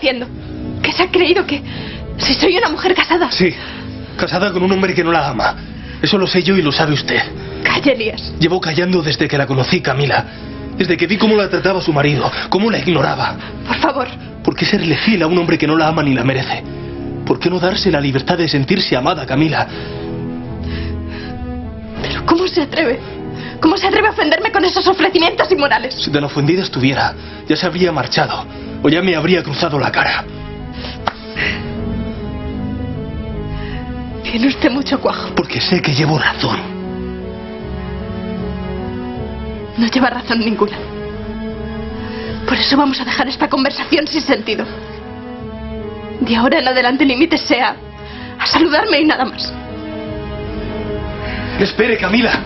haciendo? ¿Qué se ha creído que si soy una mujer casada? Sí, casada con un hombre que no la ama. Eso lo sé yo y lo sabe usted. Calle, Elías. Llevo callando desde que la conocí, Camila. Desde que vi cómo la trataba su marido, cómo la ignoraba. Por favor. ¿Por qué serle fiel a un hombre que no la ama ni la merece? ¿Por qué no darse la libertad de sentirse amada, Camila? Pero ¿cómo se atreve? ¿Cómo se atreve a ofenderme con esos ofrecimientos inmorales? Si tan ofendida estuviera, ya se habría marchado o ya me habría cruzado la cara. Tiene usted mucho cuajo. Porque sé que llevo razón. No lleva razón ninguna. Por eso vamos a dejar esta conversación sin sentido. De ahora en adelante límites sea a saludarme y nada más. Espere, Camila.